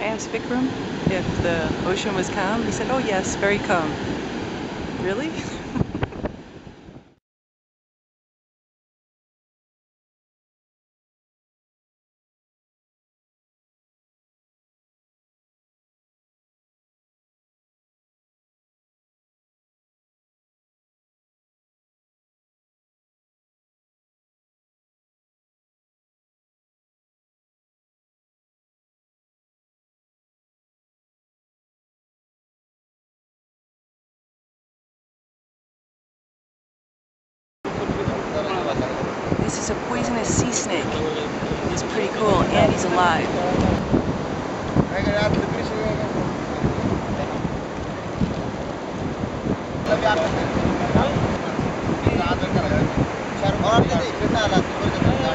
asked Vikram if the ocean was calm. He said, oh yes, very calm. Really? This is a poisonous sea snake. It's pretty cool and he's alive. गाडी